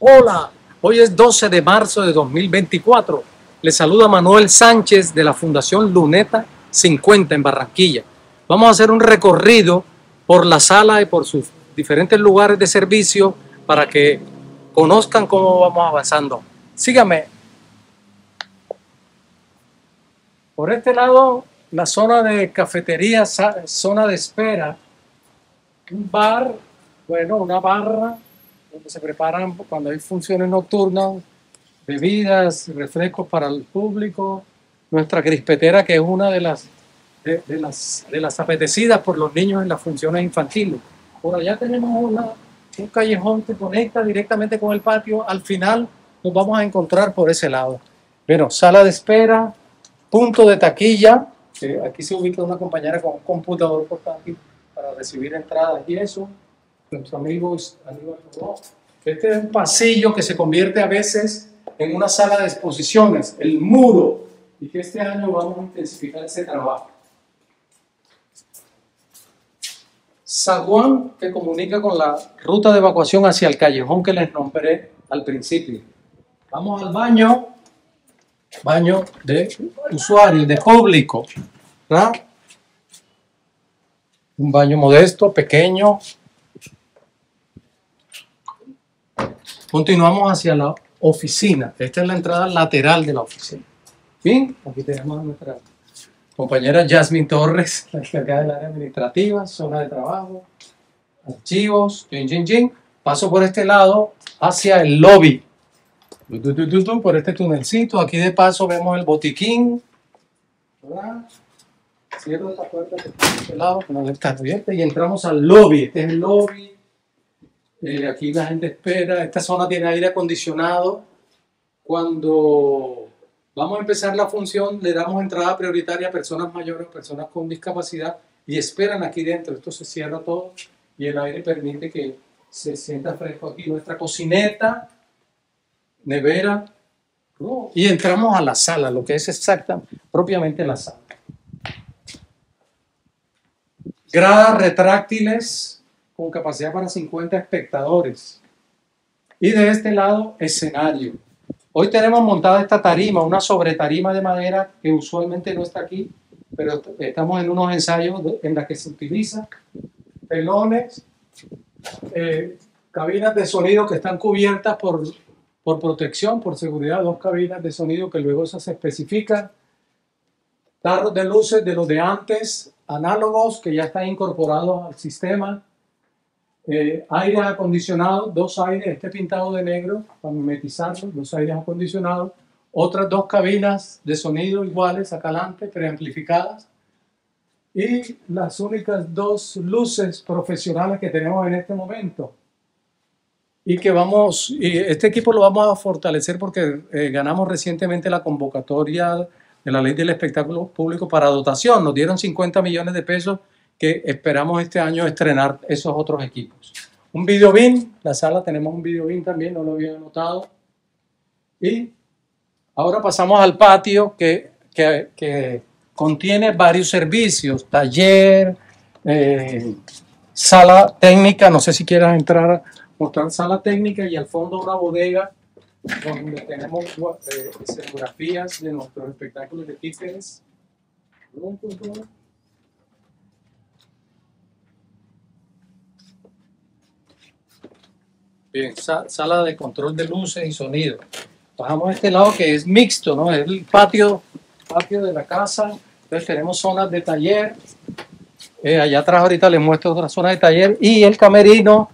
Hola, hoy es 12 de marzo de 2024. Le saluda Manuel Sánchez de la Fundación Luneta 50 en Barranquilla. Vamos a hacer un recorrido por la sala y por sus diferentes lugares de servicio para que conozcan cómo vamos avanzando. Sígame. Por este lado, la zona de cafetería, zona de espera, un bar, bueno, una barra donde se preparan cuando hay funciones nocturnas, bebidas, refrescos para el público, nuestra crispetera que es una de las, de, las, de las apetecidas por los niños en las funciones infantiles. Por allá tenemos una, un callejón que conecta directamente con el patio, al final nos vamos a encontrar por ese lado. Bueno, sala de espera, punto de taquilla, aquí se ubica una compañera con un computador portátil para recibir entradas y eso, nuestro amigo Este es un pasillo que se convierte a veces en una sala de exposiciones, el muro, y que este año vamos a intensificar ese trabajo. Zaguán que comunica con la ruta de evacuación hacia el callejón que les nombré al principio. Vamos al baño, baño de usuario, de público. Un baño modesto, pequeño, Continuamos hacia la oficina. Esta es la entrada lateral de la oficina. Bien, aquí tenemos a nuestra compañera Jasmine Torres, la encargada del área administrativa, zona de trabajo, archivos, Paso por este lado hacia el lobby. Por este tunelcito. Aquí de paso vemos el botiquín. Cierro esta puerta que está este lado, que no está abierta, y entramos al lobby. Este es el lobby eh, aquí la gente espera, esta zona tiene aire acondicionado. Cuando vamos a empezar la función, le damos entrada prioritaria a personas mayores, personas con discapacidad, y esperan aquí dentro. Esto se cierra todo y el aire permite que se sienta fresco aquí. Nuestra cocineta, nevera, y entramos a la sala, lo que es exacta, propiamente la sala. Gradas retráctiles, con capacidad para 50 espectadores. Y de este lado, escenario. Hoy tenemos montada esta tarima, una sobretarima de madera que usualmente no está aquí, pero estamos en unos ensayos en la que se utiliza pelones, eh, cabinas de sonido que están cubiertas por, por protección, por seguridad, dos cabinas de sonido que luego se especifican, tarros de luces de los de antes, análogos que ya están incorporados al sistema, eh, aire acondicionado, dos aires, este pintado de negro para mimetizarlo, dos aires acondicionados, otras dos cabinas de sonido iguales acá adelante, preamplificadas, y las únicas dos luces profesionales que tenemos en este momento. Y que vamos, y este equipo lo vamos a fortalecer porque eh, ganamos recientemente la convocatoria de la ley del espectáculo público para dotación. Nos dieron 50 millones de pesos que esperamos este año estrenar esos otros equipos. Un video bin, la sala tenemos un video bin también, no lo había notado. Y ahora pasamos al patio que, que, contiene varios servicios, taller, eh, sala técnica, no sé si quieras entrar a mostrar sala técnica y al fondo una bodega donde tenemos eh, escenografías de nuestros espectáculos de títeres. Bien, sala de control de luces y sonido. Bajamos a este lado que es mixto, ¿no? Es el patio, patio de la casa. Entonces tenemos zonas de taller. Eh, allá atrás ahorita les muestro otra zona de taller. Y el camerino,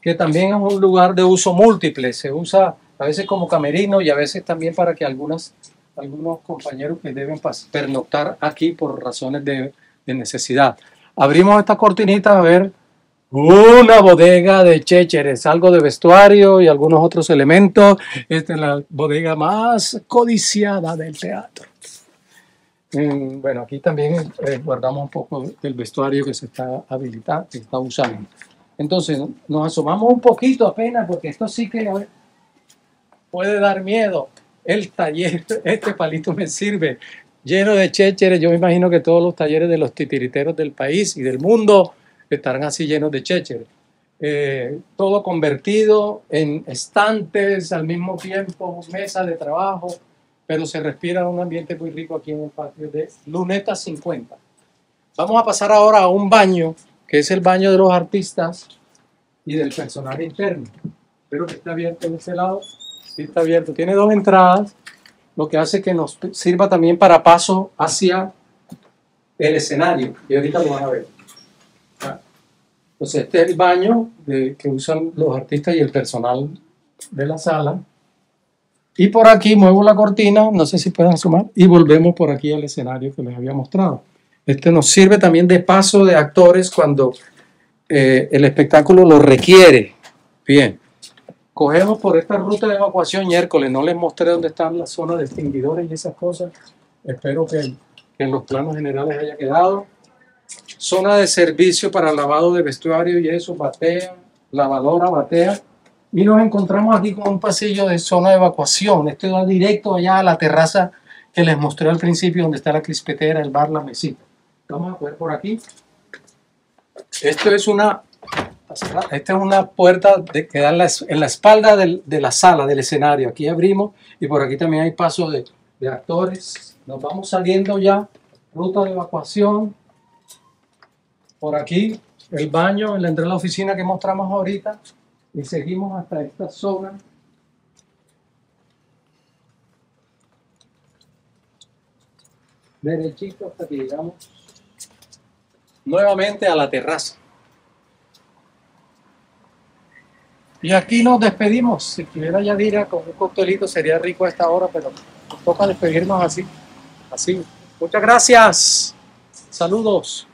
que también es un lugar de uso múltiple. Se usa a veces como camerino y a veces también para que algunas, algunos compañeros que deben pernoctar aquí por razones de, de necesidad. Abrimos esta cortinita a ver una bodega de chécheres, algo de vestuario y algunos otros elementos. Esta es la bodega más codiciada del teatro. Mm, bueno, aquí también eh, guardamos un poco del vestuario que se está habilitando, que está usando. Entonces, nos asomamos un poquito apenas, porque esto sí que puede dar miedo. El taller, este palito me sirve, lleno de chécheres. Yo me imagino que todos los talleres de los titiriteros del país y del mundo estarán así llenos de chécheres. eh, todo convertido en estantes al mismo tiempo, mesa de trabajo, pero se respira un ambiente muy rico aquí en el patio de Luneta 50. Vamos a pasar ahora a un baño, que es el baño de los artistas y del personal interno. Espero que esté abierto en ese lado. Sí, está abierto. Tiene dos entradas, lo que hace que nos sirva también para paso hacia el escenario. Y ahorita lo van a ver. Entonces, este es el baño de- que usan los artistas y el personal de la sala. Y por aquí muevo la cortina, no sé si pueden asomar, y volvemos por aquí al escenario que les había mostrado. Este nos sirve también de paso de actores cuando eh, el espectáculo lo requiere. Bien, cogemos por esta ruta de evacuación miércoles, no les mostré dónde están las zonas de extinguidores y esas cosas. Espero que, que en los planos generales haya quedado. Zona de servicio para lavado de vestuario y eso, batea, lavadora, batea. Y nos encontramos aquí con un pasillo de zona de evacuación. Este va directo allá a la terraza que les mostré al principio, donde está la crispetera, el bar, la mesita. Vamos a ver por aquí. Esto es una, esta es una puerta de, que da en la, espalda de la sala, del escenario. Aquí abrimos y por aquí también hay paso de, de actores. Nos vamos saliendo ya. Ruta de evacuación. Por aquí el baño, la entrada de la oficina que mostramos ahorita. Y seguimos hasta esta zona. Derechito hasta que llegamos nuevamente a la terraza. Y aquí nos despedimos. Si tuviera Yadira con un coctelito sería rico a esta hora, pero nos toca despedirnos así. Así. Muchas gracias. Saludos.